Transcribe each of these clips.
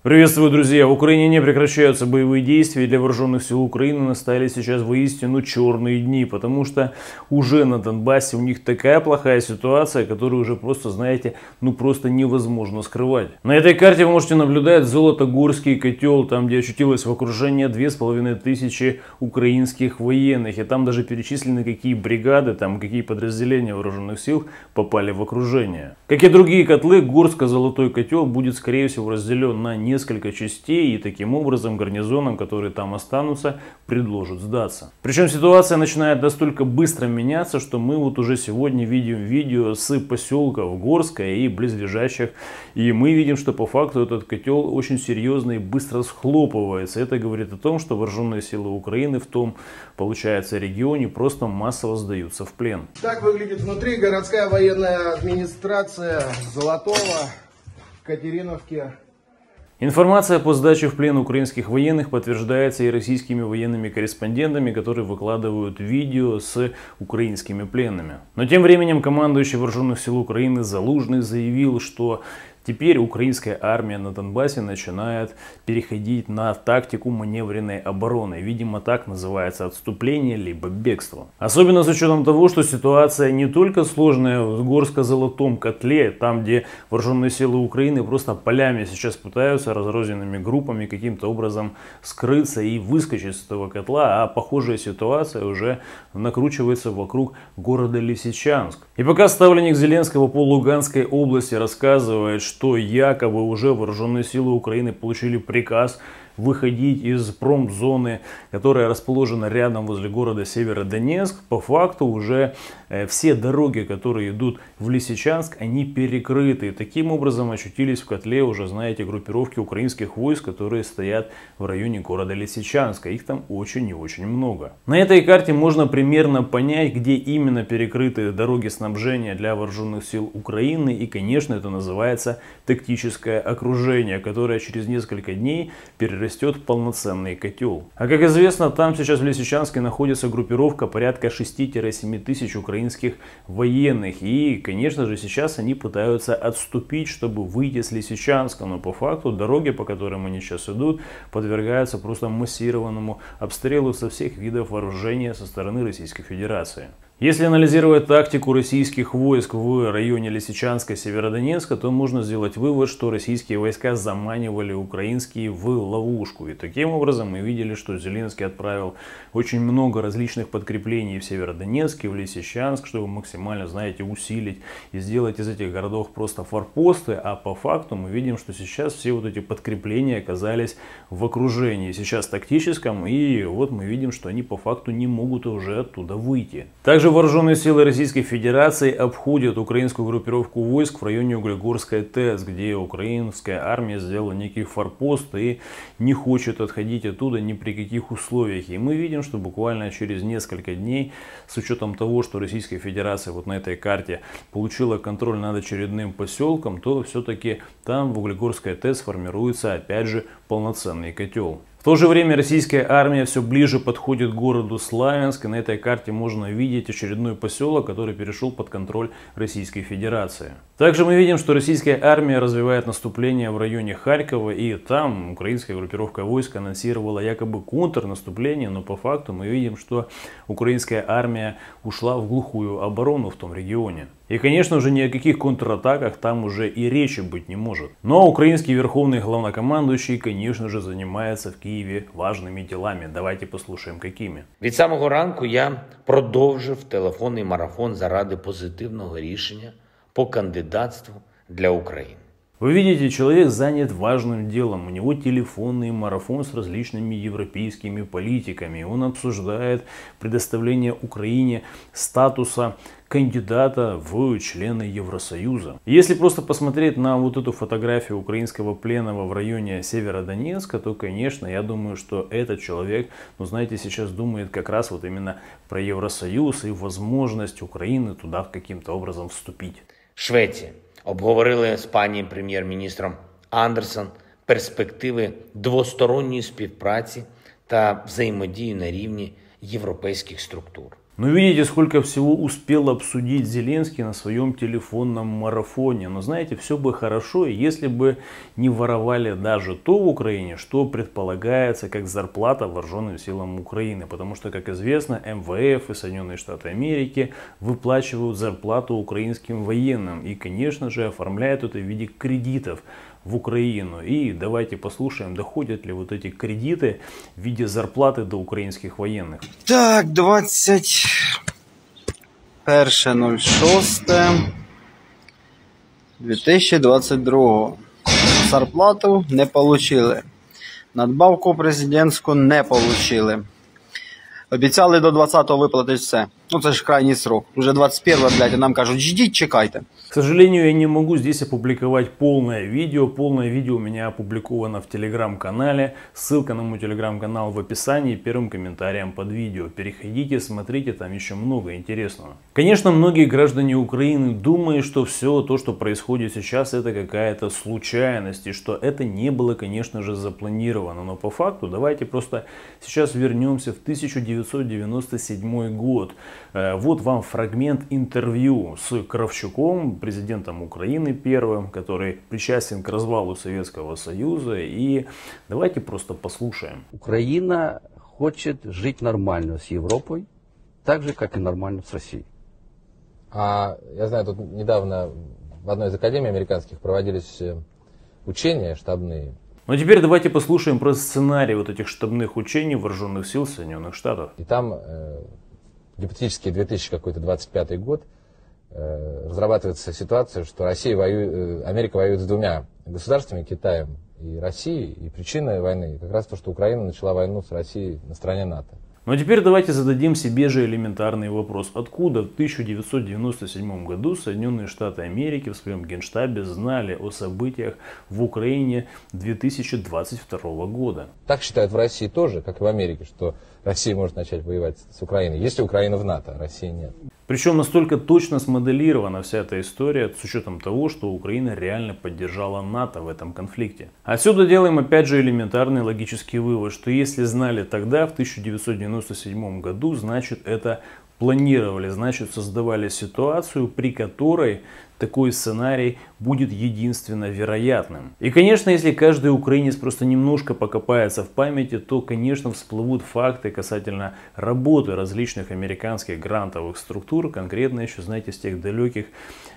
Приветствую, друзья! В Украине не прекращаются боевые действия, для вооруженных сил Украины настали сейчас воистину черные дни, потому что уже на Донбассе у них такая плохая ситуация, которую уже просто, знаете, ну просто невозможно скрывать. На этой карте вы можете наблюдать Золотогорский котел, там где очутилось в окружении две с половиной тысячи украинских военных, и там даже перечислены какие бригады, там какие подразделения вооруженных сил попали в окружение. Как и другие котлы, Горско-Золотой котел будет скорее всего разделен на несколько частей, и таким образом гарнизонам, которые там останутся, предложат сдаться. Причем ситуация начинает настолько быстро меняться, что мы вот уже сегодня видим видео с поселков Горская и близлежащих, и мы видим, что по факту этот котел очень серьезно и быстро схлопывается. Это говорит о том, что вооруженные силы Украины в том, получается, регионе просто массово сдаются в плен. Так выглядит внутри городская военная администрация Золотого, Катериновки. Информация по сдаче в плен украинских военных подтверждается и российскими военными корреспондентами, которые выкладывают видео с украинскими пленными. Но тем временем командующий вооруженных сил Украины Залужный заявил, что Теперь украинская армия на Донбассе начинает переходить на тактику маневренной обороны. Видимо, так называется отступление либо бегство. Особенно с учетом того, что ситуация не только сложная в Горско-Золотом котле, там где вооруженные силы Украины просто полями сейчас пытаются разрозненными группами каким-то образом скрыться и выскочить с этого котла, а похожая ситуация уже накручивается вокруг города Лисичанск. И пока ставленник Зеленского по Луганской области рассказывает, что что якобы уже вооруженные силы Украины получили приказ выходить из промзоны, которая расположена рядом возле города Северодонецк, по факту уже э, все дороги, которые идут в Лисичанск, они перекрыты. Таким образом очутились в котле уже, знаете, группировки украинских войск, которые стоят в районе города Лисичанска. Их там очень и очень много. На этой карте можно примерно понять, где именно перекрыты дороги снабжения для вооруженных сил Украины. И, конечно, это называется тактическое окружение, которое через несколько дней перерастет растет полноценный котел. А как известно, там сейчас в Лисичанске находится группировка порядка 6-7 тысяч украинских военных. И, конечно же, сейчас они пытаются отступить, чтобы выйти с Лисичанска. Но по факту дороги, по которым они сейчас идут, подвергаются просто массированному обстрелу со всех видов вооружения со стороны Российской Федерации. Если анализировать тактику российских войск в районе Лисичанска и Северодонецка, то можно сделать вывод, что российские войска заманивали украинские в ловушку. И таким образом мы видели, что Зеленский отправил очень много различных подкреплений в Северодонецк и в Лисичанск, чтобы максимально, знаете, усилить и сделать из этих городов просто форпосты. А по факту мы видим, что сейчас все вот эти подкрепления оказались в окружении, сейчас тактическом. И вот мы видим, что они по факту не могут уже оттуда выйти. Также также вооруженные силы Российской Федерации обходят украинскую группировку войск в районе Углегорская ТЭС, где украинская армия сделала некий форпост и не хочет отходить оттуда ни при каких условиях. И мы видим, что буквально через несколько дней, с учетом того, что Российская Федерация вот на этой карте получила контроль над очередным поселком, то все-таки там в Углегорской ТЭС формируется опять же полноценный котел. В то же время российская армия все ближе подходит к городу Славянск. И на этой карте можно видеть очередной поселок, который перешел под контроль Российской Федерации. Также мы видим, что российская армия развивает наступление в районе Харькова. И там украинская группировка войск анонсировала якобы контрнаступление. Но по факту мы видим, что украинская армия ушла в глухую оборону в том регионе. И, конечно уже ни о каких контратаках там уже и речи быть не может. Но украинский верховный главнокомандующий, конечно же, занимается в Киеве важными делами. Давайте послушаем, какими. Від самого ранку я продовжив телефонний марафон заради позитивного рішення по кандидатству для України. Вы видите, человек занят важным делом. У него телефонный марафон с различными европейскими политиками. Он обсуждает предоставление Украине статуса кандидата в члены Евросоюза. Если просто посмотреть на вот эту фотографию украинского пленного в районе Северодонецка, то, конечно, я думаю, что этот человек, ну, знаете, сейчас думает как раз вот именно про Евросоюз и возможность Украины туда каким-то образом вступить. Швеция обговорили з пані прем'єр-міністром Андерсон перспективи двосторонньої співпраці та взаємодії на рівні європейських структур. Но видите, сколько всего успел обсудить Зеленский на своем телефонном марафоне. Но знаете, все бы хорошо, если бы не воровали даже то в Украине, что предполагается как зарплата вооруженным силам Украины. Потому что, как известно, МВФ и Соединенные Штаты Америки выплачивают зарплату украинским военным. И, конечно же, оформляют это в виде кредитов в Украину. И давайте послушаем, доходят ли вот эти кредиты в виде зарплаты до украинских военных. Так, 21.06 2022 Зарплату не получили. Надбавку президентську не получили. Обіцяли до 20-го виплатити все. Ну це ж крайній срок. Уже 21 блядь, а нам кажуть, ждіть, чекайте. К сожалению, я не могу здесь опубликовать полное видео. Полное видео у меня опубликовано в телеграм-канале. Ссылка на мой телеграм-канал в описании, первым комментарием под видео. Переходите, смотрите, там еще много интересного. Конечно, многие граждане Украины думают, что все то, что происходит сейчас, это какая-то случайность. И что это не было, конечно же, запланировано. Но по факту давайте просто сейчас вернемся в 1997 год. Э, вот вам фрагмент интервью с Кравчуком, президентом Украины первым, который причастен к развалу Советского Союза. И давайте просто послушаем. Украина хочет жить нормально с Европой, так же, как и нормально с Россией. А я знаю, тут недавно в одной из академий американских проводились э, учения штабные. Ну а теперь давайте послушаем про сценарий вот этих штабных учений вооруженных сил Соединенных Штатов. И там э, гипотетически 2025 год э, разрабатывается ситуация, что Россия воюет, э, Америка воюет с двумя государствами, Китаем и Россией, и причина войны как раз то, что Украина начала войну с Россией на стороне НАТО. Ну а теперь давайте зададим себе же элементарный вопрос. Откуда в 1997 году Соединенные Штаты Америки в своем генштабе знали о событиях в Украине 2022 года? Так считают в России тоже, как и в Америке, что Россия может начать воевать с Украиной, если Украина в НАТО, а Россия нет. Причем настолько точно смоделирована вся эта история с учетом того, что Украина реально поддержала НАТО в этом конфликте. Отсюда делаем опять же элементарный логический вывод, что если знали тогда, в 1997 году, значит это планировали, значит создавали ситуацию, при которой такой сценарий будет единственно вероятным. И, конечно, если каждый украинец просто немножко покопается в памяти, то, конечно, всплывут факты касательно работы различных американских грантовых структур, конкретно еще, знаете, с тех далеких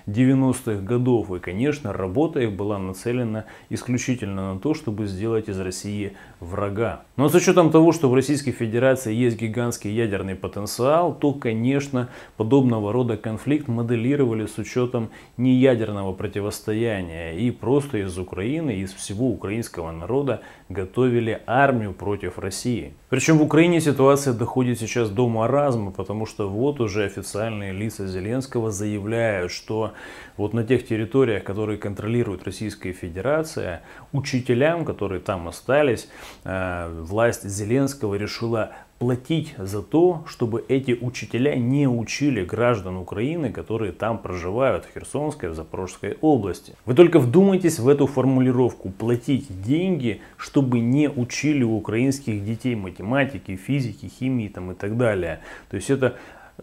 90-х годов. И, конечно, работа их была нацелена исключительно на то, чтобы сделать из России врага. Но с учетом того, что в Российской Федерации есть гигантский ядерный потенциал, то, конечно, подобного рода конфликт моделировали с учетом не ядерного противостояния и просто из Украины, из всего украинского народа готовили армию против России. Причем в Украине ситуация доходит сейчас до маразма, потому что вот уже официальные лица Зеленского заявляют, что вот на тех территориях, которые контролирует Российская Федерация, учителям, которые там остались, э, власть Зеленского решила платить за то, чтобы эти учителя не учили граждан Украины, которые там проживают, в Херсонской, в Запорожской области. Вы только вдумайтесь в эту формулировку. Платить деньги, чтобы не учили украинских детей математики, физики, химии там, и так далее. То есть это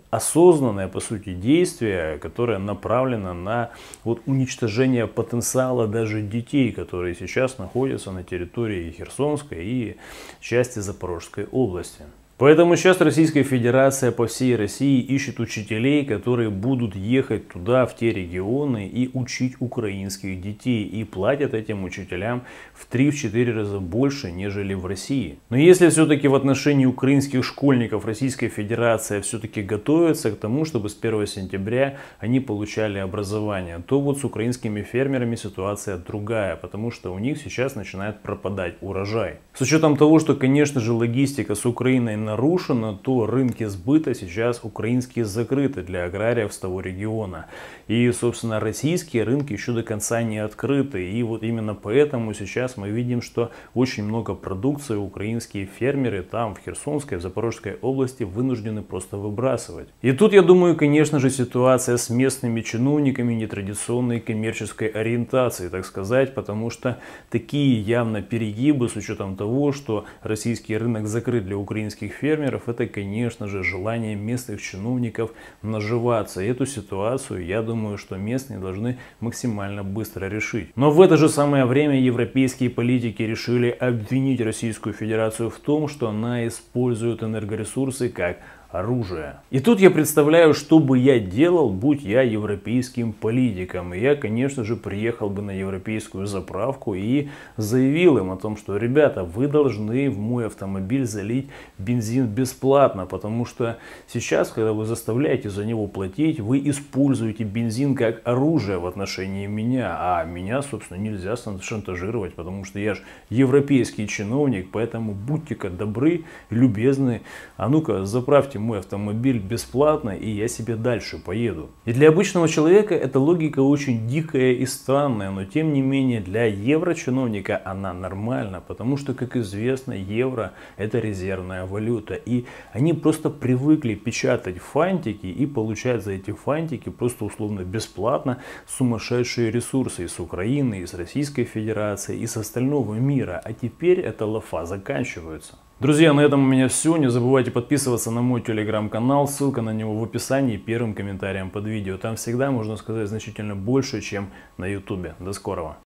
осознанное, по сути, действие, которое направлено на вот, уничтожение потенциала даже детей, которые сейчас находятся на территории Херсонской и части Запорожской области. Поэтому сейчас Российская Федерация по всей России ищет учителей, которые будут ехать туда, в те регионы и учить украинских детей. И платят этим учителям в 3-4 раза больше, нежели в России. Но если все-таки в отношении украинских школьников Российская Федерация все-таки готовится к тому, чтобы с 1 сентября они получали образование, то вот с украинскими фермерами ситуация другая, потому что у них сейчас начинает пропадать урожай. С учетом того, что, конечно же, логистика с Украиной нарушено, то рынки сбыта сейчас украинские закрыты для аграриев с того региона. И, собственно, российские рынки еще до конца не открыты. И вот именно поэтому сейчас мы видим, что очень много продукции украинские фермеры там, в Херсонской, в Запорожской области вынуждены просто выбрасывать. И тут, я думаю, конечно же, ситуация с местными чиновниками нетрадиционной коммерческой ориентации, так сказать, потому что такие явно перегибы с учетом того, что российский рынок закрыт для украинских фермеров, это, конечно же, желание местных чиновников наживаться. И эту ситуацию, я думаю, что местные должны максимально быстро решить. Но в это же самое время европейские политики решили обвинить Российскую Федерацию в том, что она использует энергоресурсы как оружия. И тут я представляю, что бы я делал, будь я европейским политиком. Я, конечно же, приехал бы на европейскую заправку и заявил им о том, что, ребята, вы должны в мой автомобиль залить бензин бесплатно, потому что сейчас, когда вы заставляете за него платить, вы используете бензин как оружие в отношении меня, а меня, собственно, нельзя шантажировать, потому что я же европейский чиновник, поэтому будьте-ка добры, любезны, а ну-ка заправьте мой автомобиль бесплатно, и я себе дальше поеду. И для обычного человека эта логика очень дикая и странная, но тем не менее для евро-чиновника она нормальна, потому что, как известно, евро это резервная валюта, и они просто привыкли печатать фантики и получать за эти фантики просто условно бесплатно сумасшедшие ресурсы из Украины, из Российской Федерации, из остального мира, а теперь эта лафа заканчивается. Друзья, на этом у меня все. Не забывайте подписываться на мой телеграм-канал. Ссылка на него в описании и первым комментарием под видео. Там всегда можно сказать значительно больше, чем на ютубе. До скорого.